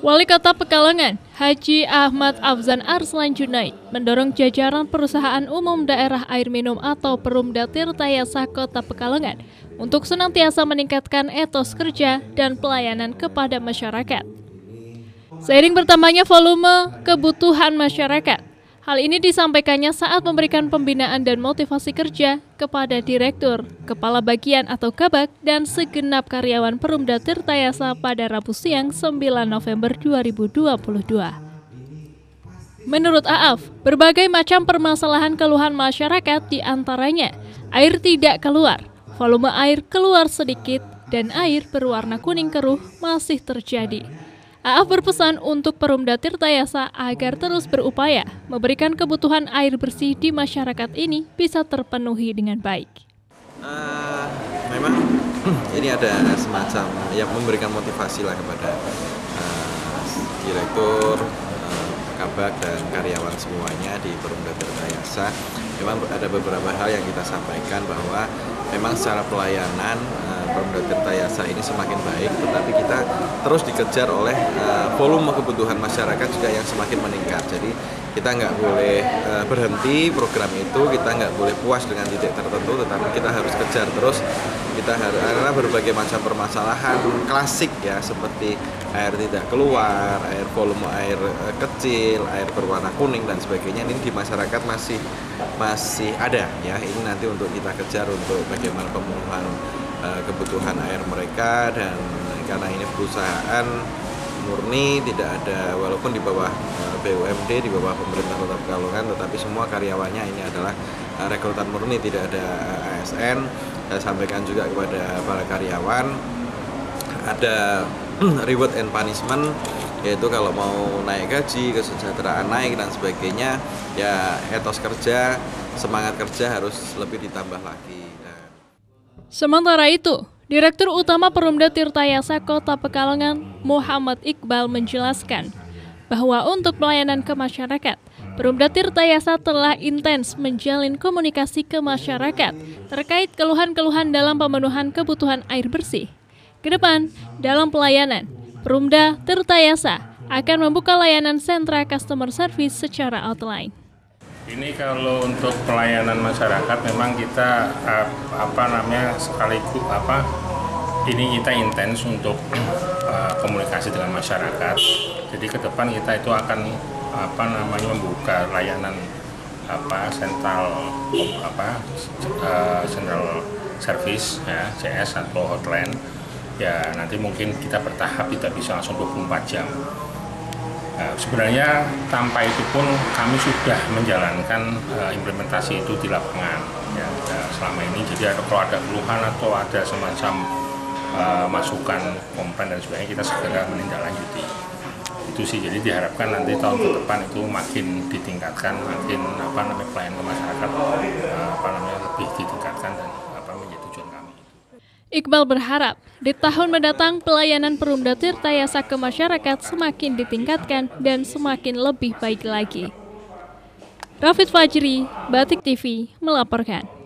Wali Kota Pekalongan, Haji Ahmad Afzan Arslan Junaid, mendorong jajaran perusahaan umum daerah air minum atau Perumda Tirtayasa Kota Pekalongan untuk senantiasa meningkatkan etos kerja dan pelayanan kepada masyarakat. Seiring bertambahnya volume kebutuhan masyarakat, Hal ini disampaikannya saat memberikan pembinaan dan motivasi kerja kepada direktur, kepala bagian atau kabak, dan segenap karyawan Perumda Tirtayasa pada Rabu siang 9 November 2022. Menurut Aaf, berbagai macam permasalahan keluhan masyarakat di antaranya air tidak keluar, volume air keluar sedikit, dan air berwarna kuning keruh masih terjadi. Aaf berpesan untuk Perumda Tirtayasa agar terus berupaya memberikan kebutuhan air bersih di masyarakat ini bisa terpenuhi dengan baik. Uh, memang ini ada semacam yang memberikan motivasi lah kepada uh, direktur, uh, kabak dan karyawan semuanya di Perumda Tirtayasa. Memang ada beberapa hal yang kita sampaikan bahwa memang secara pelayanan Perumda Tirtayasa ini semakin baik, tetapi kita terus dikejar oleh uh, volume kebutuhan masyarakat juga yang semakin meningkat. Jadi kita nggak boleh uh, berhenti program itu, kita nggak boleh puas dengan titik tertentu, tetapi kita harus kejar terus. Kita harus karena berbagai macam permasalahan klasik ya seperti air tidak keluar, air volume air uh, kecil, air berwarna kuning dan sebagainya ini di masyarakat masih masih ada ya. Ini nanti untuk kita kejar untuk bagaimana pemenuhan uh, kebutuhan air mereka dan karena ini perusahaan murni tidak ada walaupun di bawah eh, BUMD di bawah pemerintah Kota Pekalongan tetapi semua karyawannya ini adalah uh, rekrutan murni tidak ada ASN saya sampaikan juga kepada para karyawan ada reward and punishment yaitu kalau mau naik gaji, kesejahteraan naik dan sebagainya ya etos kerja, semangat kerja harus lebih ditambah lagi. Sementara itu, Direktur Utama Perumda Tirtayasa Kota Pekalongan, Muhammad Iqbal menjelaskan bahwa untuk pelayanan ke masyarakat, Perumda Tirtayasa telah intens menjalin komunikasi ke masyarakat terkait keluhan-keluhan dalam pemenuhan kebutuhan air bersih. Ke depan, dalam pelayanan, Perumda Tirtayasa akan membuka layanan sentra customer service secara outline. Ini kalau untuk pelayanan masyarakat memang kita eh, apa namanya sekaligus apa ini kita intens untuk uh, komunikasi dengan masyarakat. Jadi ke depan kita itu akan apa namanya membuka layanan apa sentral apa uh, central service ya CS atau hotline ya nanti mungkin kita bertahap tidak bisa langsung 24 jam Nah, sebenarnya tanpa itu pun kami sudah menjalankan uh, implementasi itu di lapangan ya, ya selama ini. Jadi ada kalau ada keluhan atau ada semacam uh, masukan komplain dan sebagainya kita segera menindaklanjuti. Itu sih jadi diharapkan nanti tahun ke depan itu makin ditingkatkan, makin apa namanya pelayanan ke masyarakat uh, Iqbal berharap di tahun mendatang pelayanan Perumda Tirtayasa ke masyarakat semakin ditingkatkan dan semakin lebih baik lagi. Rafid Fajri, Batik TV, melaporkan.